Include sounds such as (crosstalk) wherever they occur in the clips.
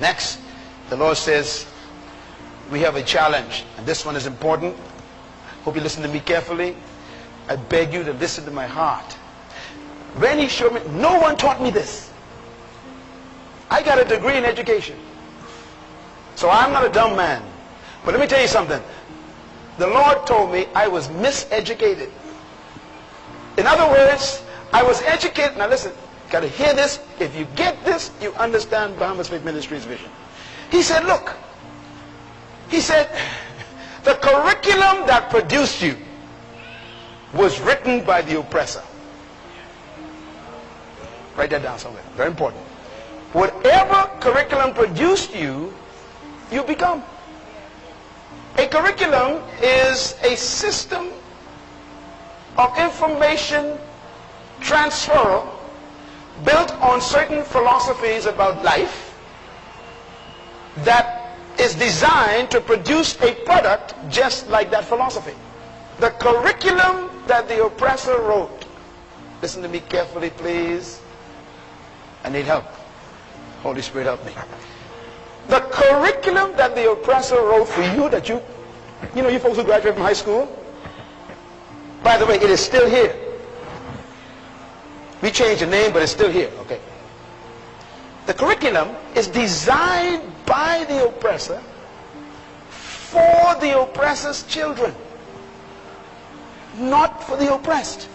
Next, the Lord says, we have a challenge, and this one is important. Hope you listen to me carefully. I beg you to listen to my heart. When he showed me, no one taught me this. I got a degree in education. So I'm not a dumb man. But let me tell you something. The Lord told me I was miseducated. In other words, I was educated. Now listen, got to hear this. If you get this, you understand Bahamas Faith Ministries vision. He said, look, he said, the curriculum that produced you was written by the oppressor. Write that down somewhere. Very important. Whatever curriculum produced you, you become. A curriculum is a system of information transfer built on certain philosophies about life that is designed to produce a product just like that philosophy. The curriculum that the oppressor wrote, listen to me carefully please, I need help. Holy Spirit help me. The curriculum that the oppressor wrote for you that you, you know you folks who graduate from high school, by the way, it is still here. We changed the name, but it's still here, okay? The curriculum is designed by the oppressor for the oppressor's children, not for the oppressed.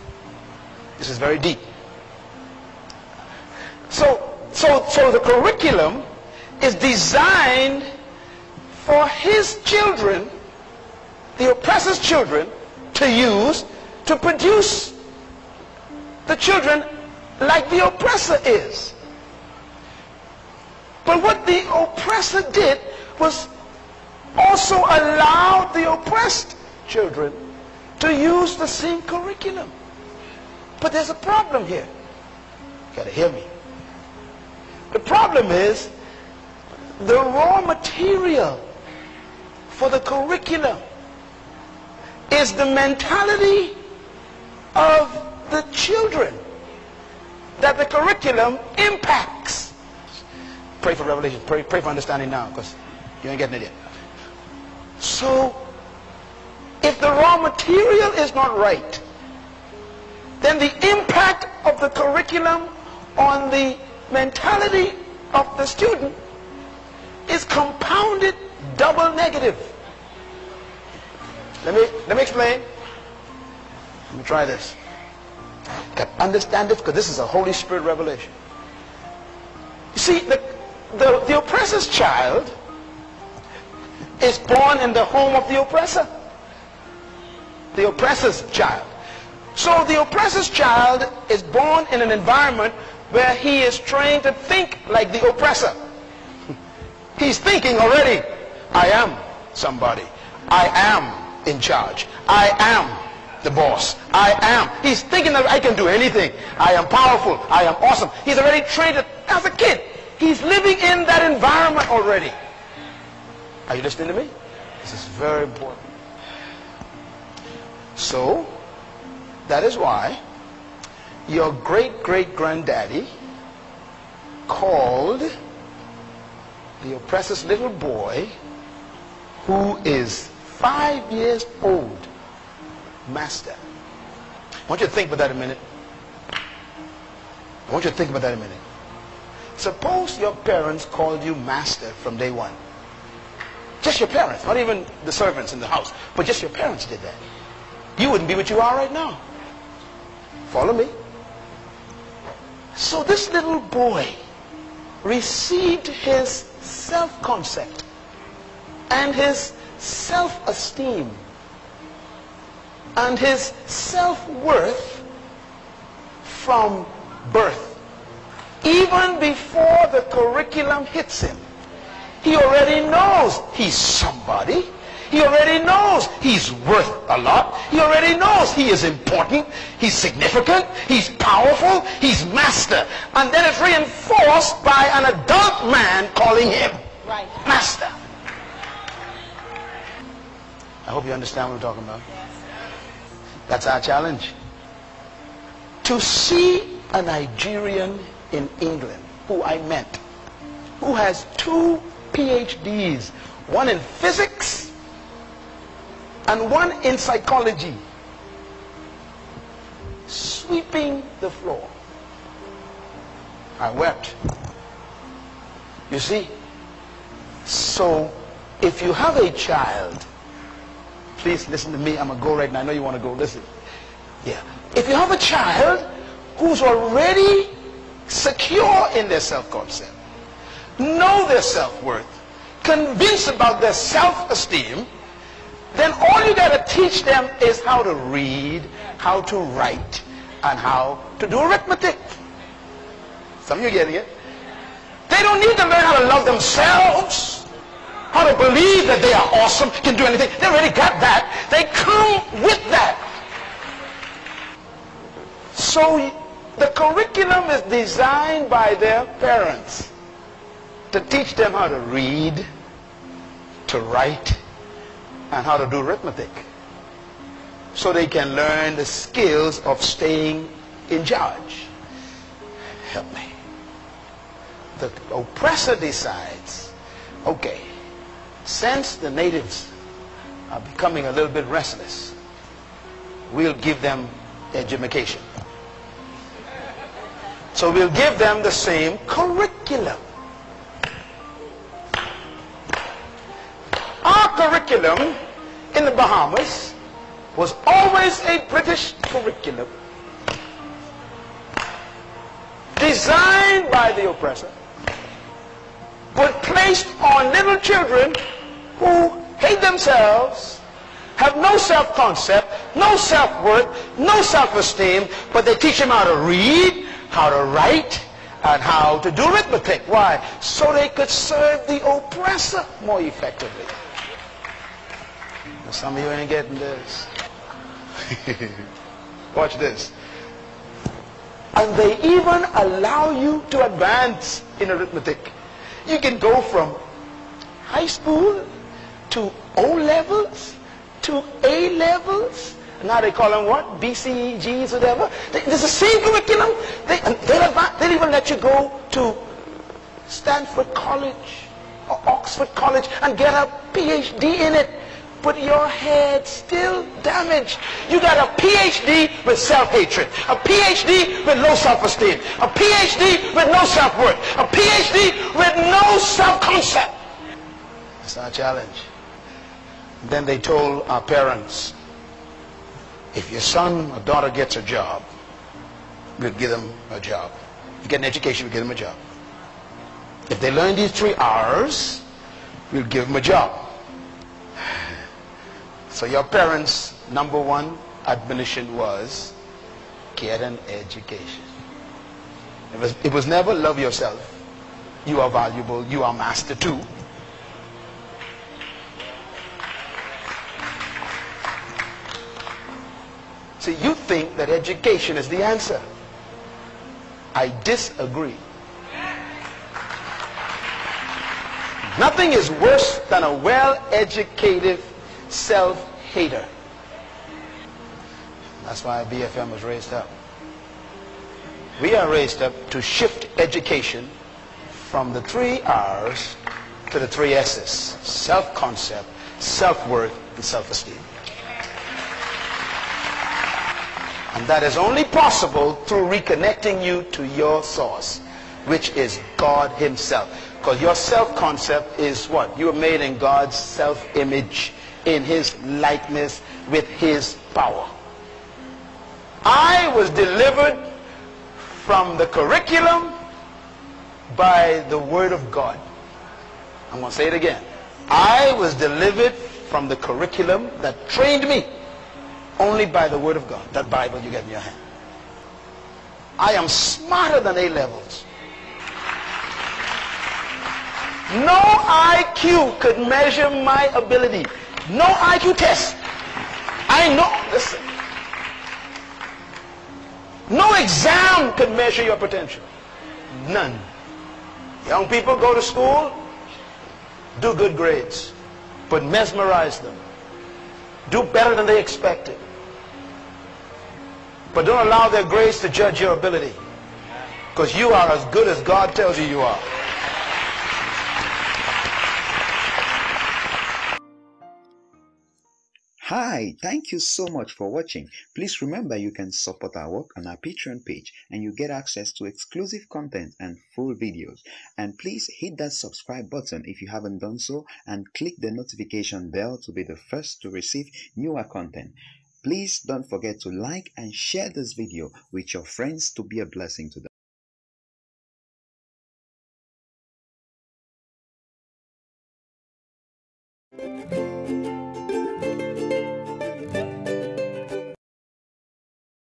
This is very deep. So, so, so the curriculum is designed for his children, the oppressor's children, to use to produce the children like the oppressor is. But what the oppressor did was also allow the oppressed children to use the same curriculum. But there's a problem here. You gotta hear me. The problem is the raw material for the curriculum is the mentality of the children that the curriculum impacts. Pray for revelation. Pray, pray for understanding now because you ain't getting it yet. So, if the raw material is not right, then the impact of the curriculum on the mentality of the student is compounded double negative. Let me, let me explain. Let me try this. Can understand this because this is a Holy Spirit revelation. You see, the, the, the oppressor's child is born in the home of the oppressor. The oppressor's child. So the oppressor's child is born in an environment where he is trained to think like the oppressor. He's thinking already, I am somebody. I am in charge. I am the boss. I am. He's thinking that I can do anything. I am powerful. I am awesome. He's already trained as a kid. He's living in that environment already. Are you listening to me? This is very important. So, that is why your great-great-granddaddy called the oppressor's little boy who is five years old master. I want you to think about that a minute. I want you to think about that a minute. Suppose your parents called you master from day one. Just your parents, not even the servants in the house, but just your parents did that. You wouldn't be what you are right now. Follow me? So this little boy received his self-concept and his self-esteem and his self-worth from birth. Even before the curriculum hits him, he already knows he's somebody. He already knows he's worth a lot. He already knows he is important. He's significant. He's powerful. He's master. And then it's reinforced by an adult man calling him right. master. I hope you understand what I'm talking about. That's our challenge. To see a Nigerian in England who I met, who has two PhDs, one in physics and one in psychology, sweeping the floor. I wept. You see? So, if you have a child, please listen to me. I'm going to go right now. I know you want to go. Listen. Yeah. If you have a child who's already secure in their self-concept, know their self-worth, convinced about their self-esteem, then all you got to teach them is how to read, how to write, and how to do arithmetic. Some of you getting it? They don't need to learn how to love themselves, how to believe that they are awesome, can do anything. They already got that. They come with that. So the curriculum is designed by their parents to teach them how to read, to write, and how to do arithmetic. So they can learn the skills of staying in charge. Help me. The oppressor decides, okay, since the natives are becoming a little bit restless, we'll give them education. So we'll give them the same curriculum. Our curriculum in the Bahamas was always a British curriculum designed by the oppressor but placed on little children who hate themselves, have no self-concept, no self-worth, no self-esteem, but they teach them how to read, how to write, and how to do arithmetic. Why? So they could serve the oppressor more effectively. Some of you ain't getting this. (laughs) Watch this. And they even allow you to advance in arithmetic. You can go from high school to O levels to A levels. Now they call them what? BCGs, whatever. There's the same curriculum. They, they'll, they'll even let you go to Stanford College or Oxford College and get a PhD in it but your head still damaged. You got a PhD with self-hatred, a PhD with low self-esteem, a PhD with no self-worth, a PhD with no self-concept. That's our challenge. Then they told our parents, if your son or daughter gets a job, we'll give them a job. If you get an education, we'll give them a job. If they learn these three R's, we'll give them a job. (sighs) So your parents' number one admonition was get an education. It was, it was never love yourself. You are valuable. You are master too. So you think that education is the answer. I disagree. Nothing is worse than a well-educated self-hater. That's why BFM was raised up. We are raised up to shift education from the three R's to the three S's. Self-concept, self-worth, and self-esteem. And that is only possible through reconnecting you to your source, which is God himself. Because your self-concept is what? You are made in God's self-image in his likeness with his power. I was delivered from the curriculum by the word of God. I'm going to say it again. I was delivered from the curriculum that trained me only by the word of God. That Bible you get in your hand. I am smarter than A levels. No IQ could measure my ability no IQ test. I know, listen. No exam can measure your potential. None. Young people go to school, do good grades, but mesmerize them. Do better than they expected. But don't allow their grace to judge your ability. Because you are as good as God tells you you are. Hi, thank you so much for watching. Please remember you can support our work on our Patreon page and you get access to exclusive content and full videos. And please hit that subscribe button if you haven't done so and click the notification bell to be the first to receive newer content. Please don't forget to like and share this video with your friends to be a blessing to them.